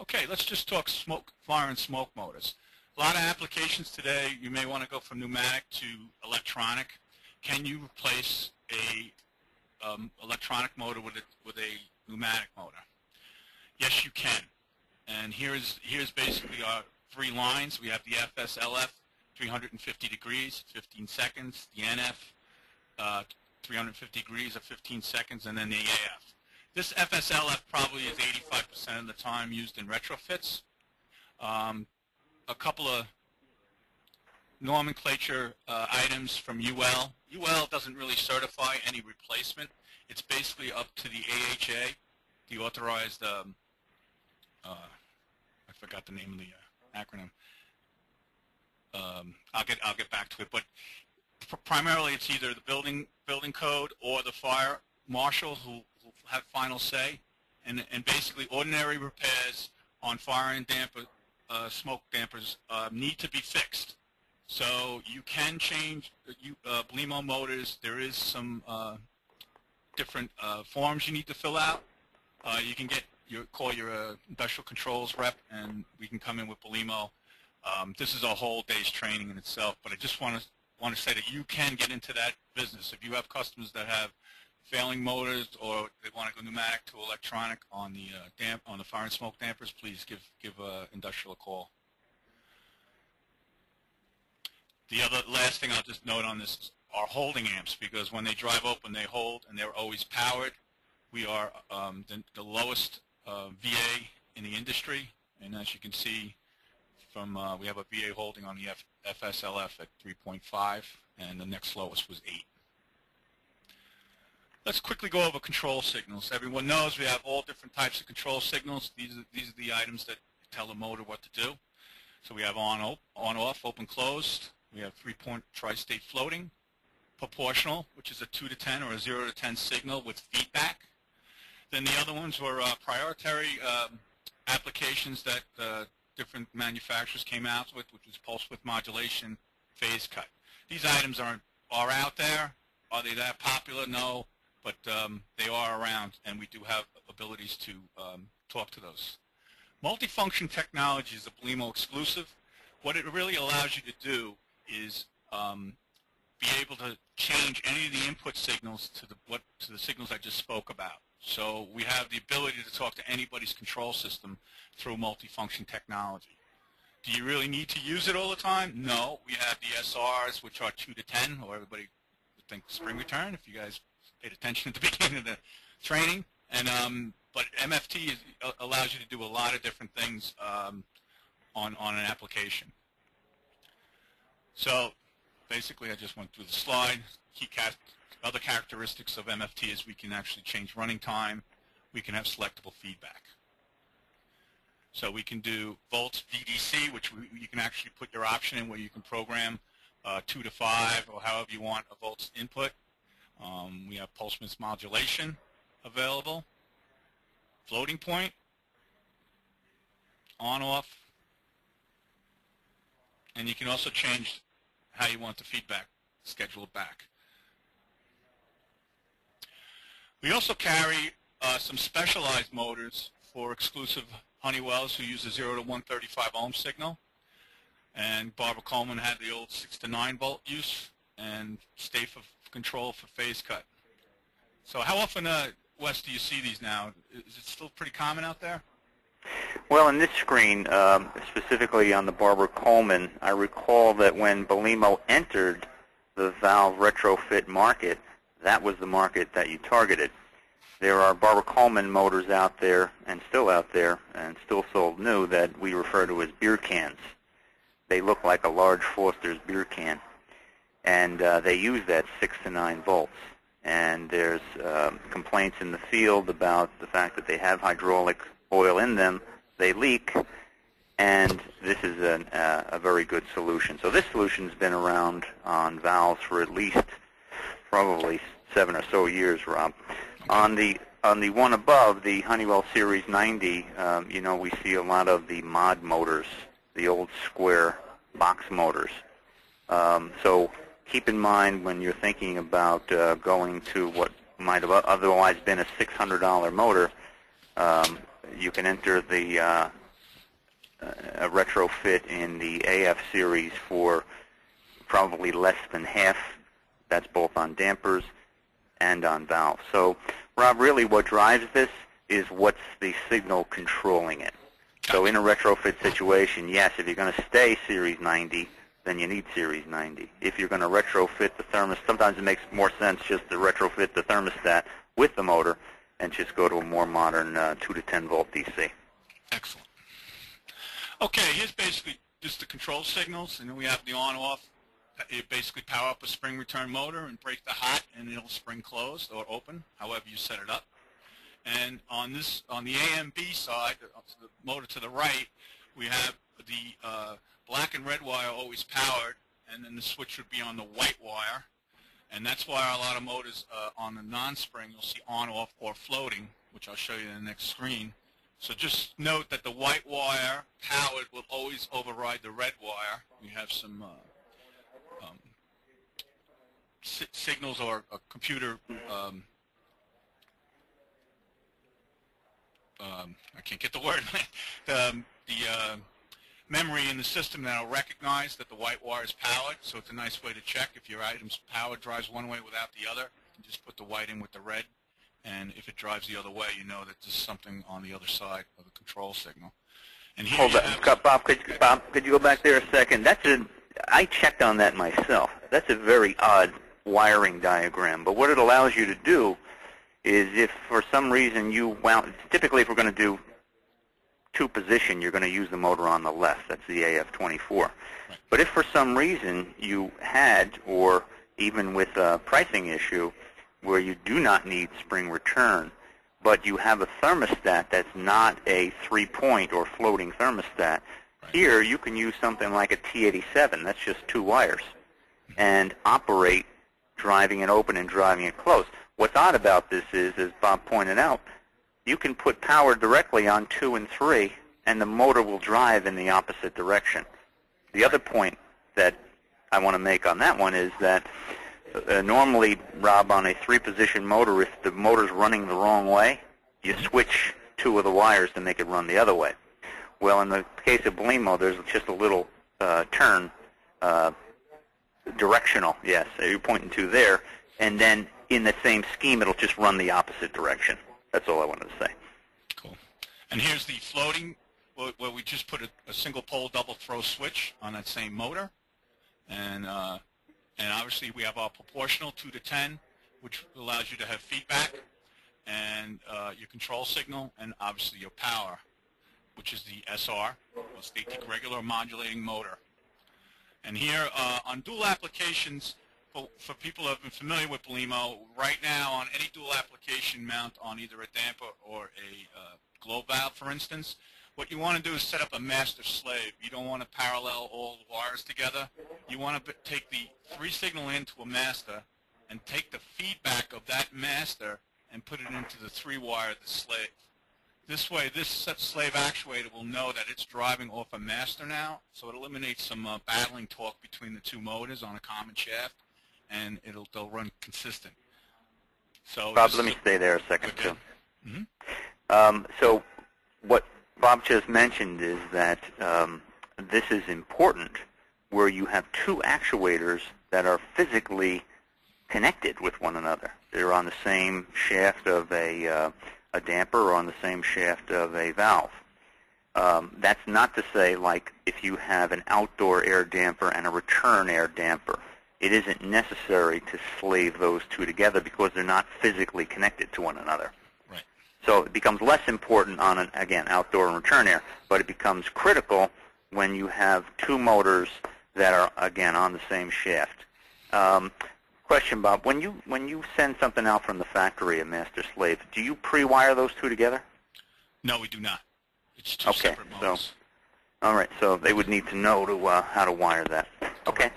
Okay, let's just talk smoke, fire and smoke motors. A lot of applications today, you may want to go from pneumatic to electronic. Can you replace a um, electronic motor with a, with a pneumatic motor? Yes, you can. And here's, here's basically our three lines. We have the FSLF, 350 degrees, 15 seconds. The NF, uh, 350 degrees of 15 seconds, and then the AF. This FSLF probably is 85% of the time used in retrofits. Um, a couple of nomenclature uh, items from UL. UL doesn't really certify any replacement. It's basically up to the AHJ, the authorized, um, uh, I forgot the name of the uh, acronym. Um, I'll get I'll get back to it, but primarily it's either the building building code or the fire marshal who, who have final say, and and basically ordinary repairs on fire and damper uh, smoke dampers uh, need to be fixed. So you can change you, uh, Belimo motors. There is some uh, different uh, forms you need to fill out. Uh, you can get your call your industrial controls rep, and we can come in with Belimo. Um, this is a whole day's training in itself, but I just want to want to say that you can get into that business if you have customers that have failing motors or they want to go pneumatic to electronic on the uh, damp on the fire and smoke dampers. Please give give uh, industrial a call. The other last thing I'll just note on this are holding amps because when they drive open they hold and they're always powered. We are um, the, the, lowest uh, VA in the industry and as you can see from uh, we have a VA holding on the F FSLF at 3.5 and the next lowest was 8. Let's quickly go over control signals. Everyone knows we have all different types of control signals. These are, these are the items that tell the motor what to do. So we have on, on off, open, closed. We have three-point tri-state floating, proportional, which is a 2 to 10 or a 0 to 10 signal with feedback. Then the other ones were uh, priority um, applications that uh, different manufacturers came out with, which was pulse width modulation, phase cut. These items are, are out there. Are they that popular? No, but um, they are around, and we do have abilities to um, talk to those. Multifunction technology is a Belimo exclusive. What it really allows you to do is um, be able to change any of the input signals to the what to the signals I just spoke about. So we have the ability to talk to anybody's control system through multifunction technology. Do you really need to use it all the time? No. We have the SRs, which are 2 to 10, or everybody would think spring return, if you guys paid attention at the beginning of the training. And um, But MFT is, allows you to do a lot of different things um, on, on an application. So basically, I just went through the slide. Key other characteristics of MFT is we can actually change running time. We can have selectable feedback. So we can do volts VDC, which we, you can actually put your option in where you can program uh, 2 to 5 or however you want a volts input. Um, we have pulse modulation available. Floating point, on off. And you can also change how you want the feedback, schedule back. We also carry uh, some specialized motors for exclusive Honeywells who use a 0 to 135 ohm signal. And Barber-Colman had the old 6 to 9 volt use and state for control for phase cut. So how often, uh, Wes, do you see these now? Is it still pretty common out there? Well, in this screen, um, specifically on the Barber-Colman, I recall that when Belimo entered the valve retrofit market, that was the market that you targeted. There are Barber-Colman motors out there and still out there and still sold new that we refer to as beer cans. They look like a large Foster's beer can. And uh, they use that 6 to 9 volts. And there's um, complaints in the field about the fact that they have hydraulic oil in them, they leak, and this is an, uh, a very good solution. So this solution's been around on valves for at least probably seven or so years, Rob. On the on the one above, the Honeywell Series 90, um, you know, we see a lot of the mod motors, the old square box motors. Um, so keep in mind when you're thinking about uh, going to what might have otherwise been a $600 motor, um, you can enter the uh, a retrofit in the AF series for probably less than half. That's both on dampers and on valves. So, Rob, really what drives this is what's the signal controlling it. So in a retrofit situation, yes, if you're going to stay Series 90, then you need Series 90. If you're going to retrofit the thermostat, sometimes it makes more sense just to retrofit the thermostat with the motor and just go to a more modern uh, 2 to 10 volt DC. Excellent. Okay, here's basically just the control signals, and then we have the on-off. You basically power up a spring return motor and break the hot, and it'll spring closed or open, however you set it up. And on this, on the AMB side, the motor to the right, we have the uh, black and red wire always powered, and then the switch would be on the white wire. And that's why a lot of motors uh, on the non-spring you'll see on, off, or floating, which I'll show you in the next screen. So just note that the white wire powered will always override the red wire. We have some uh, um, si signals or a computer um, um, I can't get the word, the, um, the uh, memory in the system that will recognize that the white wire is powered, so it's a nice way to check if your item's power drives one way without the other. You just put the white in with the red, and if it drives the other way, you know that there's something on the other side of the control signal. And here Hold on, Bob, could, Bob, could you go back there a second? That's a, I checked on that myself. That's a very odd wiring diagram, but what it allows you to do is if for some reason you wound, typically if we're going to do two position, you're going to use the motor on the left. That's the AF24. But if for some reason you had, or even with a pricing issue, where you do not need spring return, but you have a thermostat that's not a three-point or floating thermostat, here you can use something like a T87. That's just two wires, and operate driving it open and driving it closed. What's odd about this is, as Bob pointed out, you can put power directly on 2 and 3, and the motor will drive in the opposite direction. The other point that I want to make on that one is that uh, normally, Rob, on a three-position motor, if the motor's running the wrong way, you switch two of the wires to make it run the other way. Well, in the case of Belimo, there's just a little uh, turn, uh, directional, yes, you're pointing to there, and then in the same scheme, it'll just run the opposite direction. That's all I wanted to say. Cool. And here's the floating, where we just put a, a single pole double throw switch on that same motor. And, uh, and obviously we have our proportional 2 to 10, which allows you to have feedback, and uh, your control signal, and obviously your power, which is the SR, or static regular modulating motor. And here uh, on dual applications, for, people who have been familiar with Belimo, right now on any dual application mount on either a damper or a uh, globe valve, for instance, what you want to do is set up a master slave. You don't want to parallel all the wires together. You want to take the three signal into a master and take the feedback of that master and put it into the three wire, of the slave. This way, this slave actuator will know that it's driving off a master now, so it eliminates some uh, battling torque between the two motors on a common shaft, and it'll they'll run consistent. So Bob, let me stay there a second, Okay. too. Mhm. Um, so what Bob just mentioned is that um, this is important where you have two actuators that are physically connected with one another. They're on the same shaft of a, uh, a damper or on the same shaft of a valve. Um, that's not to say like if you have an outdoor air damper and a return air damper. It isn't necessary to slave those two together because they're not physically connected to one another. Right. So it becomes less important on an, again, outdoor and return air, but it becomes critical when you have two motors that are, again, on the same shaft. Um, question, Bob, when you, when you send something out from the factory, a master slave, do you pre-wire those two together? No, we do not. It's two Okay, separate so- All right, so they would need to know to, uh, how to wire that. Okay.